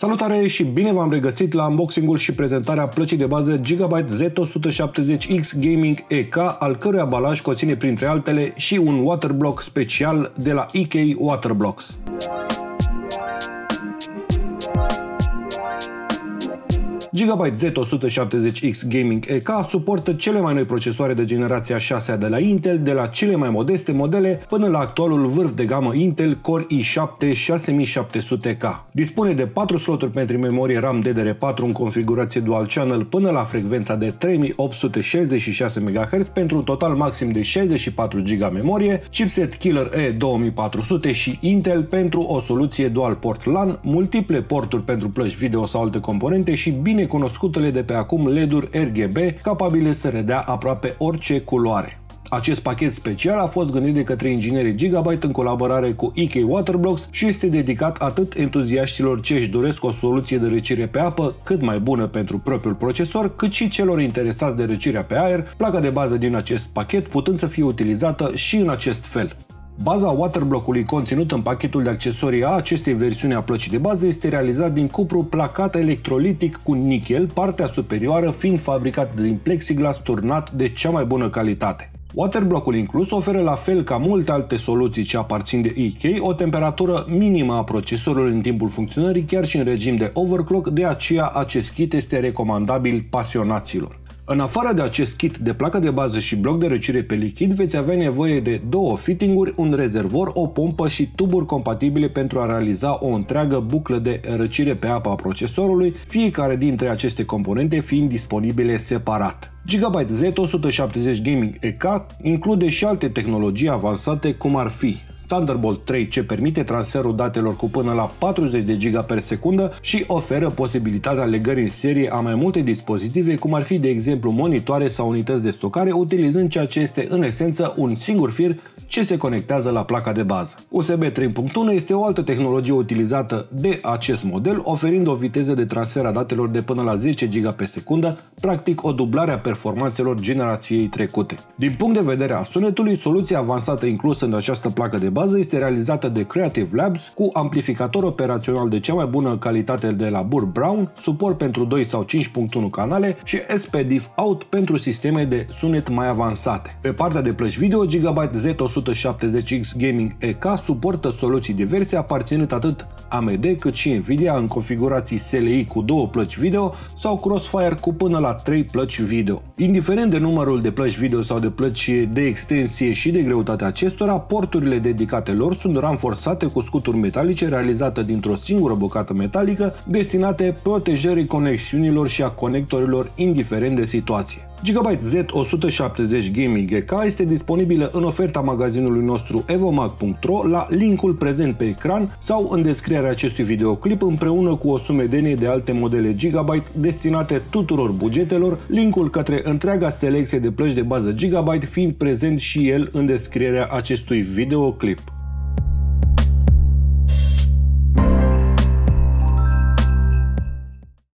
Salutare și bine v-am regăsit la unboxing-ul și prezentarea plăcii de bază Gigabyte Z170X Gaming EK, al cărui abalaj conține printre altele și un waterblock special de la EK Waterblocks. Gigabyte Z170X Gaming EK suportă cele mai noi procesoare de generația 6 de la Intel, de la cele mai modeste modele până la actualul vârf de gamă Intel Core i7 6700K. Dispune de 4 sloturi pentru memorie RAM DDR4 în configurație dual channel până la frecvența de 3866 MHz pentru un total maxim de 64 GB memorie, chipset Killer E2400 și Intel pentru o soluție dual port LAN, multiple porturi pentru plăci video sau alte componente și bine bine cunoscutele de pe acum LED-uri RGB capabile să redea aproape orice culoare. Acest pachet special a fost gândit de către inginerii Gigabyte în colaborare cu EK Waterblocks și este dedicat atât entuziaștilor ce își doresc o soluție de răcire pe apă cât mai bună pentru propriul procesor, cât și celor interesați de răcirea pe aer, placa de bază din acest pachet putând să fie utilizată și în acest fel. Baza waterblock-ului conținut în pachetul de accesorii a acestei versiuni a plăcii de bază este realizat din cupru placat electrolitic cu nichel, partea superioară fiind fabricată din plexiglas turnat de cea mai bună calitate. Waterblock-ul inclus oferă la fel ca multe alte soluții ce aparțin de EK o temperatură minimă a procesorului în timpul funcționării chiar și în regim de overclock, de aceea acest kit este recomandabil pasionaților. În afară de acest kit de placă de bază și bloc de răcire pe lichid, veți avea nevoie de două fittinguri, un rezervor, o pompă și tuburi compatibile pentru a realiza o întreagă buclă de răcire pe apă a procesorului, fiecare dintre aceste componente fiind disponibile separat. Gigabyte Z170 Gaming EK include și alte tehnologii avansate cum ar fi Thunderbolt 3 ce permite transferul datelor cu până la 40 de giga per secundă și oferă posibilitatea legării în serie a mai multe dispozitive, cum ar fi de exemplu monitoare sau unități de stocare, utilizând ceea ce este în esență un singur fir ce se conectează la placa de bază. USB 3.1 este o altă tehnologie utilizată de acest model, oferind o viteză de transfer a datelor de până la 10 giga pe secundă, practic o dublare a performanțelor generației trecute. Din punct de vedere al sunetului, soluția avansată inclusă în această placă de bază bază este realizată de Creative Labs cu amplificator operațional de cea mai bună calitate de la Burr Brown, suport pentru 2 sau 5.1 canale și SPDIF Out pentru sisteme de sunet mai avansate. Pe partea de plăci video, Gigabyte Z170X Gaming EK suportă soluții diverse aparținând atât AMD cât și Nvidia în configurații SLI cu două plăci video sau Crossfire cu până la 3 plăci video. Indiferent de numărul de plăci video sau de plăci de extensie și de greutatea acestora, porturile dedicate dedicate lor sunt ranforsate cu scuturi metalice realizate dintr-o singură bucată metalică destinate protejării conexiunilor și a conectorilor indiferent de situație. Gigabyte Z170 Gaming GK este disponibilă în oferta magazinului nostru evomag.ro la linkul prezent pe ecran sau în descrierea acestui videoclip împreună cu o sumedenie de alte modele Gigabyte destinate tuturor bugetelor, linkul către întreaga selecție de plăci de bază Gigabyte fiind prezent și el în descrierea acestui videoclip.